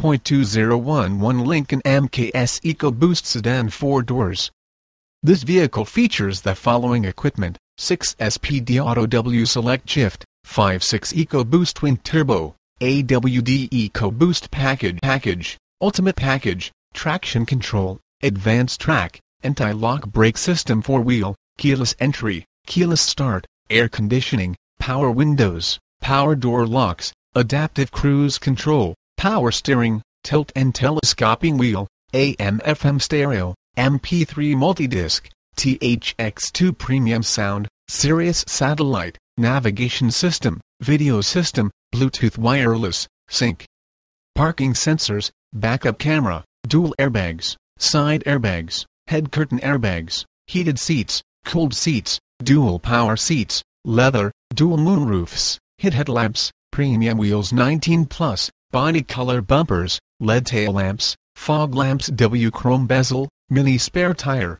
5.2011 Lincoln MKS EcoBoost Sedan 4 doors. This vehicle features the following equipment, 6 SPD Auto W Select Shift, 5.6 EcoBoost Twin Turbo, AWD EcoBoost Package Package, Ultimate Package, Traction Control, AdvanceTrac, Anti-Lock Brake System 4-Wheel, Keyless Entry, Keyless Start, Air Conditioning, Power Windows, Power Door Locks, Adaptive Cruise Control, Power Steering, Tilt and Telescoping Wheel, AM-FM Stereo, MP3 Multidisc, THX2 Premium Sound, Sirius Satellite, Navigation System, Video System, Bluetooth Wireless, Sync. Parking sensors, backup camera, dual airbags, side airbags, head curtain airbags, heated seats, cooled seats, dual power seats, leather, dual moonroofs, HID headlamps, premium wheels 19 plus, body color bumpers, LED tail lamps, fog lamps W chrome bezel, mini spare tire,